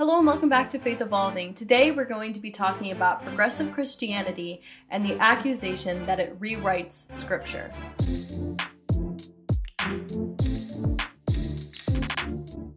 Hello and welcome back to Faith Evolving. Today we're going to be talking about progressive Christianity and the accusation that it rewrites Scripture.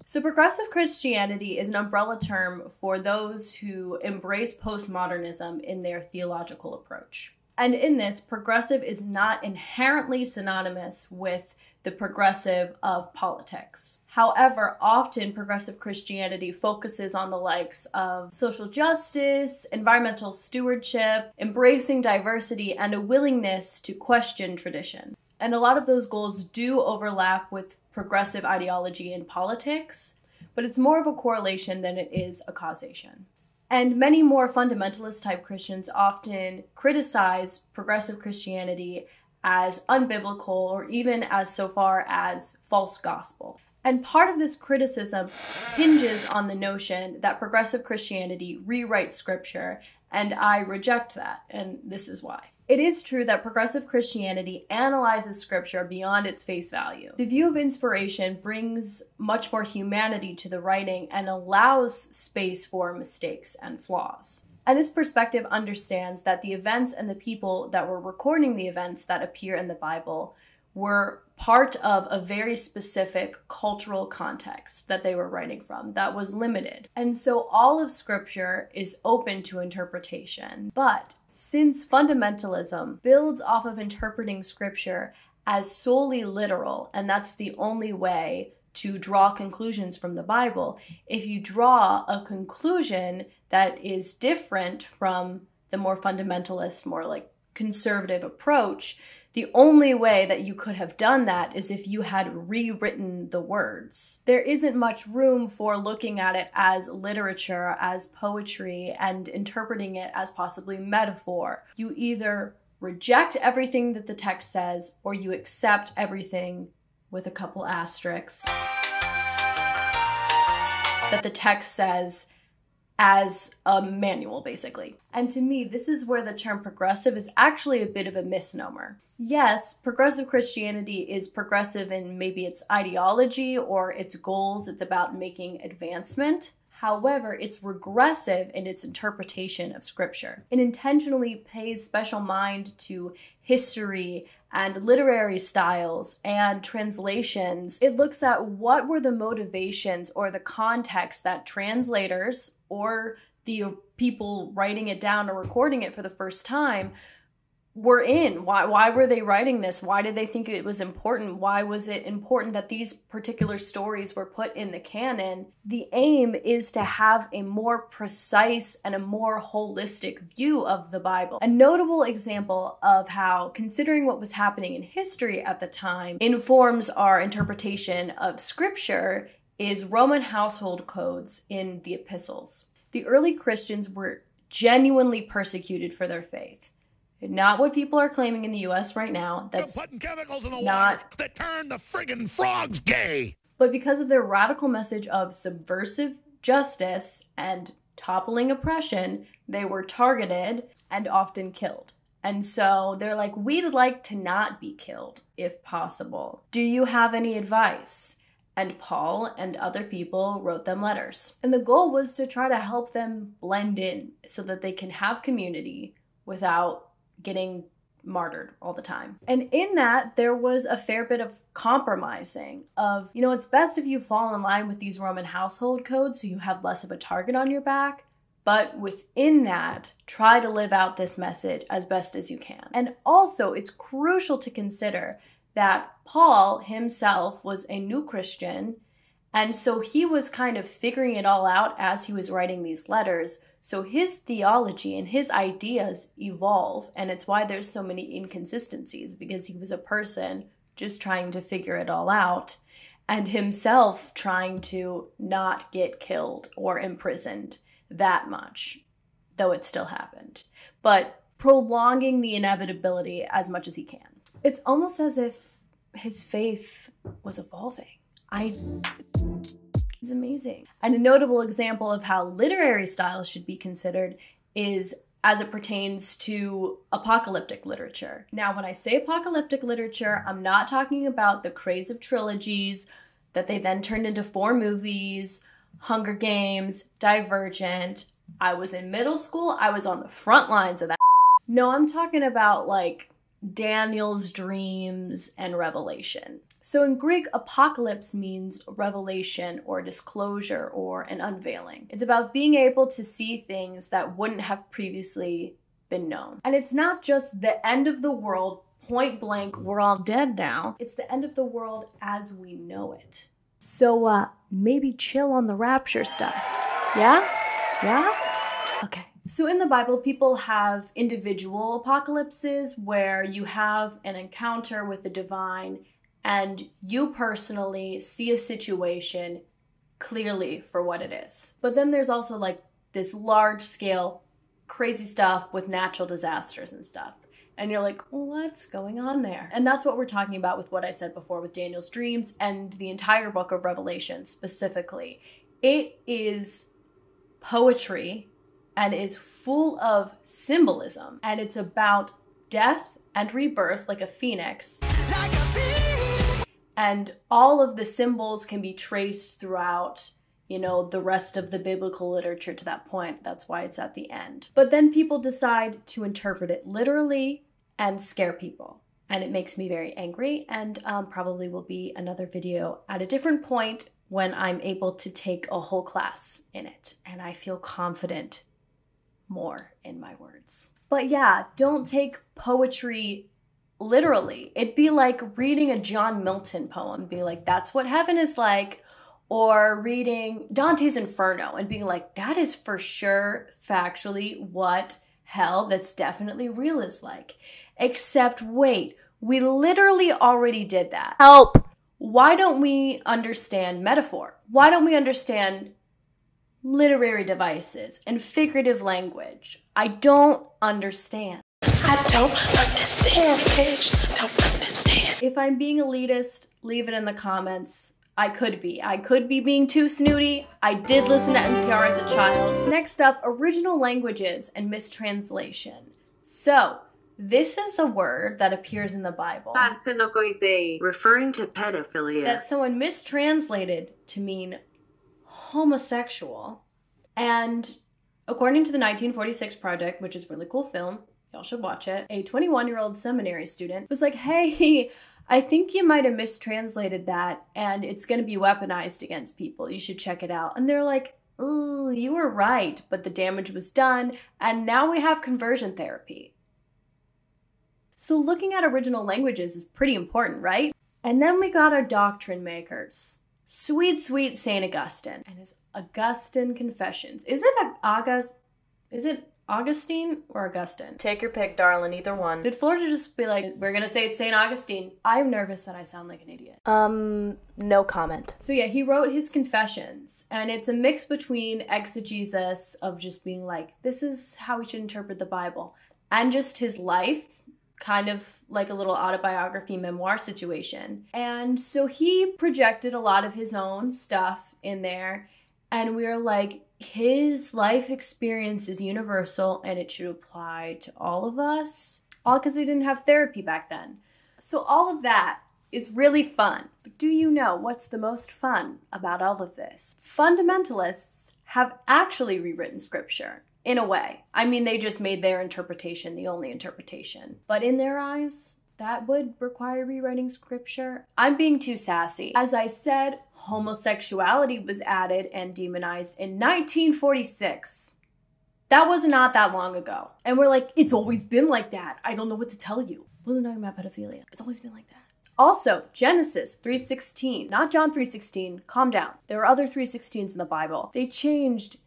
So, progressive Christianity is an umbrella term for those who embrace postmodernism in their theological approach. And in this, progressive is not inherently synonymous with the progressive of politics. However, often progressive Christianity focuses on the likes of social justice, environmental stewardship, embracing diversity, and a willingness to question tradition. And a lot of those goals do overlap with progressive ideology in politics, but it's more of a correlation than it is a causation. And many more fundamentalist type Christians often criticize progressive Christianity as unbiblical or even as so far as false gospel. And part of this criticism hinges on the notion that progressive Christianity rewrites scripture, and I reject that, and this is why. It is true that progressive Christianity analyzes scripture beyond its face value. The view of inspiration brings much more humanity to the writing and allows space for mistakes and flaws. And this perspective understands that the events and the people that were recording the events that appear in the Bible were part of a very specific cultural context that they were writing from that was limited. And so all of scripture is open to interpretation. But since fundamentalism builds off of interpreting scripture as solely literal, and that's the only way to draw conclusions from the Bible, if you draw a conclusion that is different from the more fundamentalist, more like conservative approach, the only way that you could have done that is if you had rewritten the words. There isn't much room for looking at it as literature, as poetry, and interpreting it as possibly metaphor. You either reject everything that the text says or you accept everything with a couple asterisks that the text says as a manual, basically. And to me, this is where the term progressive is actually a bit of a misnomer. Yes, progressive Christianity is progressive in maybe its ideology or its goals, it's about making advancement. However, it's regressive in its interpretation of scripture. It intentionally pays special mind to history and literary styles and translations. It looks at what were the motivations or the context that translators or the people writing it down or recording it for the first time were in. Why why were they writing this? Why did they think it was important? Why was it important that these particular stories were put in the canon? The aim is to have a more precise and a more holistic view of the bible. A notable example of how considering what was happening in history at the time informs our interpretation of scripture is roman household codes in the epistles. The early christians were genuinely persecuted for their faith not what people are claiming in the U.S. right now. That's putting chemicals in the not, water that turn the friggin' frogs gay. But because of their radical message of subversive justice and toppling oppression, they were targeted and often killed. And so they're like, we'd like to not be killed if possible. Do you have any advice? And Paul and other people wrote them letters. And the goal was to try to help them blend in so that they can have community without getting martyred all the time. And in that, there was a fair bit of compromising of, you know, it's best if you fall in line with these Roman household codes so you have less of a target on your back. But within that, try to live out this message as best as you can. And also, it's crucial to consider that Paul himself was a new Christian. And so he was kind of figuring it all out as he was writing these letters. So his theology and his ideas evolve, and it's why there's so many inconsistencies because he was a person just trying to figure it all out and himself trying to not get killed or imprisoned that much, though it still happened, but prolonging the inevitability as much as he can. It's almost as if his faith was evolving. I it's amazing. And a notable example of how literary styles should be considered is as it pertains to apocalyptic literature. Now, when I say apocalyptic literature, I'm not talking about the craze of trilogies that they then turned into four movies Hunger Games, Divergent. I was in middle school, I was on the front lines of that. No, I'm talking about like Daniel's dreams and revelation. So in Greek, apocalypse means revelation or disclosure or an unveiling. It's about being able to see things that wouldn't have previously been known. And it's not just the end of the world, point blank, we're all dead now. It's the end of the world as we know it. So uh maybe chill on the rapture stuff. Yeah? Yeah? Okay. So in the Bible, people have individual apocalypses where you have an encounter with the divine and you personally see a situation clearly for what it is. But then there's also like this large scale crazy stuff with natural disasters and stuff. And you're like, what's going on there? And that's what we're talking about with what I said before with Daniel's dreams and the entire book of Revelation specifically. It is poetry and is full of symbolism. And it's about death and rebirth, like a phoenix. And all of the symbols can be traced throughout, you know, the rest of the biblical literature to that point. That's why it's at the end. But then people decide to interpret it literally and scare people. And it makes me very angry, and um, probably will be another video at a different point when I'm able to take a whole class in it and I feel confident more in my words. But yeah, don't take poetry literally. It'd be like reading a John Milton poem, be like, that's what heaven is like. Or reading Dante's Inferno and being like, that is for sure factually what hell that's definitely real is like. Except, wait, we literally already did that. Help! Why don't we understand metaphor? Why don't we understand literary devices and figurative language. I don't understand. I don't understand, bitch. Don't understand. If I'm being elitist, leave it in the comments. I could be. I could be being too snooty. I did listen to NPR as a child. Next up, original languages and mistranslation. So, this is a word that appears in the Bible referring to pedophilia. that someone mistranslated to mean homosexual. And according to the 1946 Project, which is a really cool film, y'all should watch it, a 21 year old seminary student was like, hey, I think you might have mistranslated that and it's going to be weaponized against people. You should check it out. And they're like, oh, you were right, but the damage was done, and now we have conversion therapy. So, looking at original languages is pretty important, right? And then we got our doctrine makers. Sweet, sweet Saint Augustine and his Augustine Confessions. Is it August? Is it Augustine or Augustine? Take your pick, darling. Either one. Did Florida just be like, "We're gonna say it's Saint Augustine"? I'm nervous that I sound like an idiot. Um, no comment. So yeah, he wrote his confessions, and it's a mix between exegesis of just being like, "This is how we should interpret the Bible," and just his life kind of like a little autobiography memoir situation. And so he projected a lot of his own stuff in there. And we are like, his life experience is universal and it should apply to all of us. All because they didn't have therapy back then. So, all of that is really fun. But do you know what's the most fun about all of this? Fundamentalists have actually rewritten scripture in a way. I mean, they just made their interpretation the only interpretation. But in their eyes, that would require rewriting scripture. I'm being too sassy. As I said, homosexuality was added and demonized in 1946. That was not that long ago. And we're like, it's always been like that. I don't know what to tell you. Wasn't talking about pedophilia. It's always been like that. Also, Genesis 3:16, not John 3:16. Calm down. There are other 3:16s in the Bible. They changed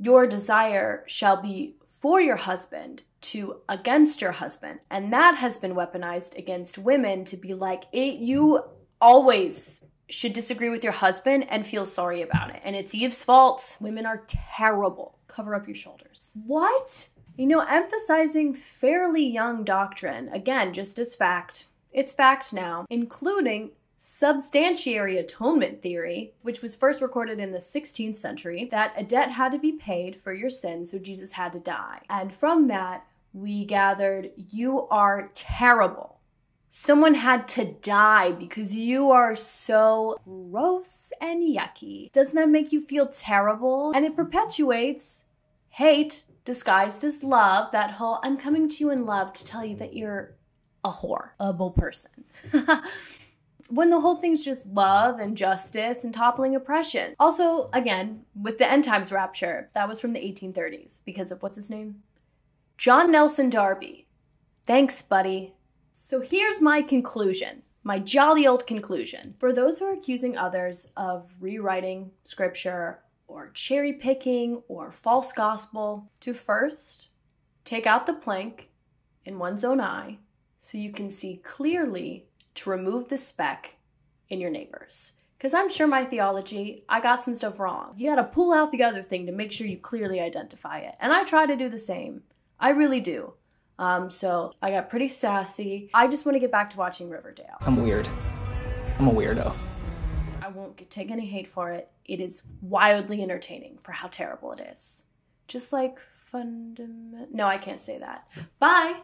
your desire shall be for your husband to against your husband. And that has been weaponized against women to be like, it, you always should disagree with your husband and feel sorry about it. And it's Eve's fault. Women are terrible. Cover up your shoulders. What? You know, emphasizing fairly young doctrine, again, just as fact, it's fact now, including substitutionary atonement theory, which was first recorded in the 16th century, that a debt had to be paid for your sins, so Jesus had to die. And from that, we gathered, you are terrible Someone had to die because you are so gross and yucky. Doesn't that make you feel terrible? And it perpetuates hate disguised as love. That whole I'm coming to you in love to tell you that you're a whore, a bull person. when the whole thing's just love and justice and toppling oppression. Also, again, with the end times rapture, that was from the 1830s because of what's his name? John Nelson Darby. Thanks, buddy. So here's my conclusion, my jolly old conclusion. For those who are accusing others of rewriting scripture or cherry picking or false gospel, to first take out the plank in one's own eye so you can see clearly to remove the speck in your neighbors. Because I'm sure my theology, I got some stuff wrong. You gotta pull out the other thing to make sure you clearly identify it. And I try to do the same. I really do. Um, so I got pretty sassy. I just want to get back to watching Riverdale. I'm weird. I'm a weirdo. I won't take any hate for it. It is wildly entertaining for how terrible it is. Just like fundamental. No, I can't say that. Bye.